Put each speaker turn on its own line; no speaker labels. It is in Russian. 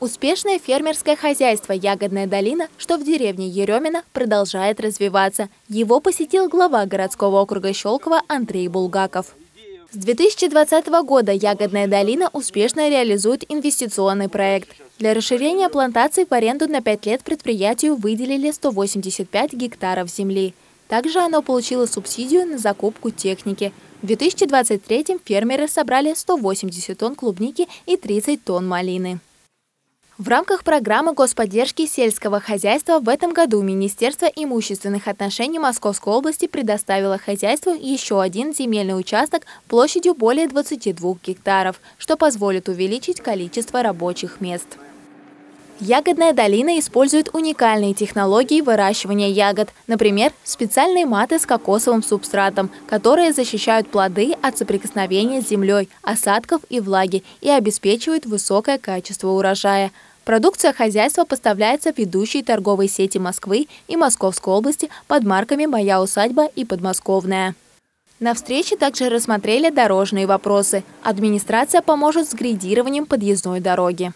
Успешное фермерское хозяйство «Ягодная долина», что в деревне Еремина, продолжает развиваться. Его посетил глава городского округа Щелково Андрей Булгаков. С 2020 года «Ягодная долина» успешно реализует инвестиционный проект. Для расширения плантаций в аренду на 5 лет предприятию выделили 185 гектаров земли. Также оно получило субсидию на закупку техники. В 2023 фермеры собрали 180 тонн клубники и 30 тонн малины. В рамках программы господдержки сельского хозяйства в этом году Министерство имущественных отношений Московской области предоставило хозяйству еще один земельный участок площадью более 22 гектаров, что позволит увеличить количество рабочих мест. Ягодная долина использует уникальные технологии выращивания ягод, например, специальные маты с кокосовым субстратом, которые защищают плоды от соприкосновения с землей, осадков и влаги и обеспечивают высокое качество урожая. Продукция хозяйства поставляется в ведущие торговые сети Москвы и Московской области под марками «Моя усадьба» и «Подмосковная». На встрече также рассмотрели дорожные вопросы. Администрация поможет с грейдированием подъездной дороги.